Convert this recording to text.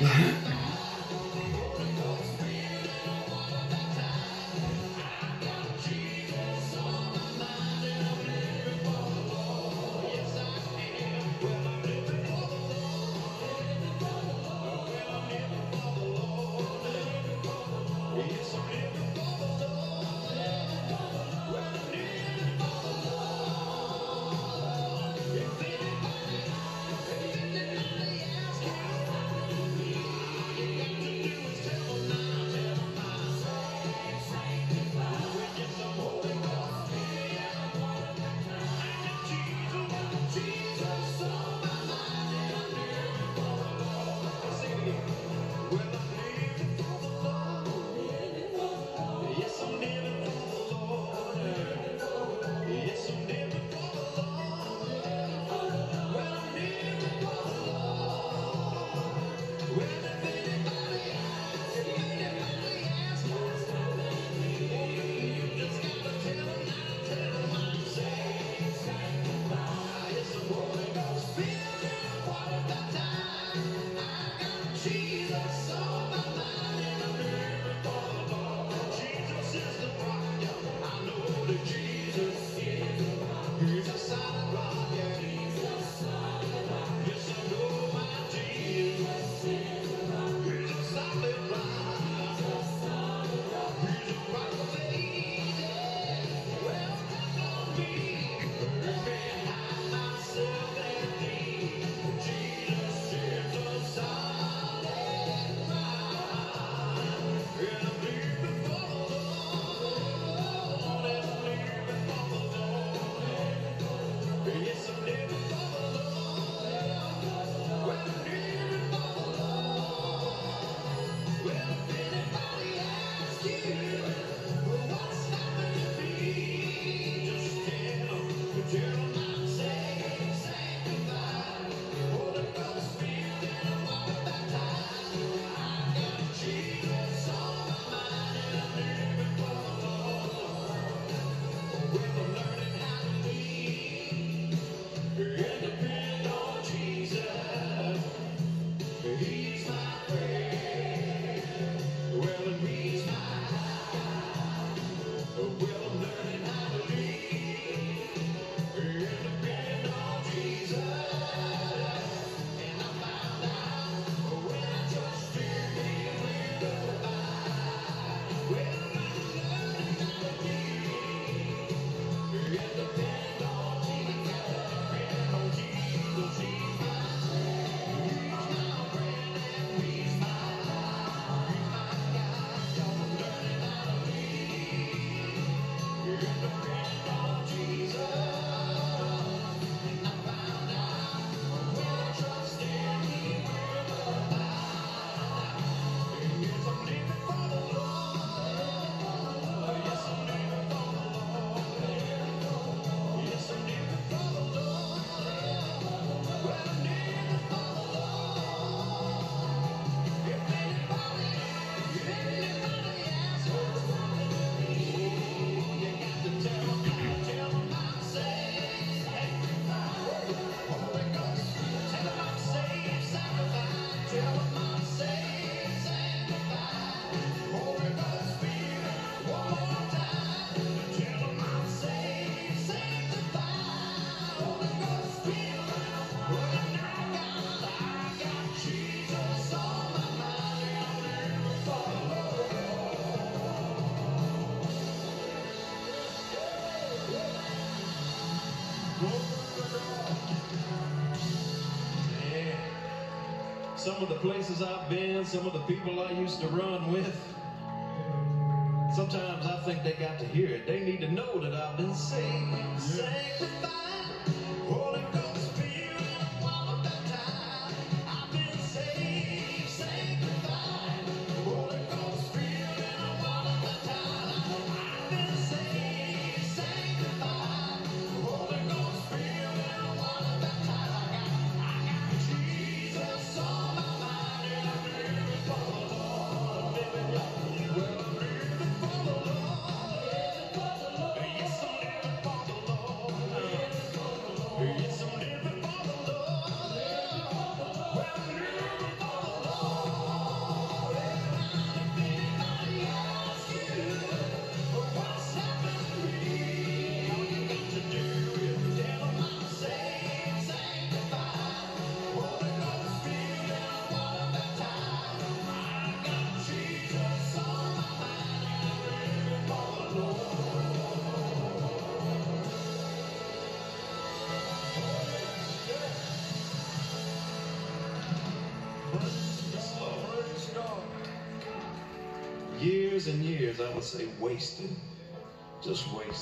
Mm-hmm. some of the places I've been, some of the people I used to run with. Sometimes I think they got to hear it. They need to know that I've been saved, sanctified. years and years, I would say wasted, just wasted.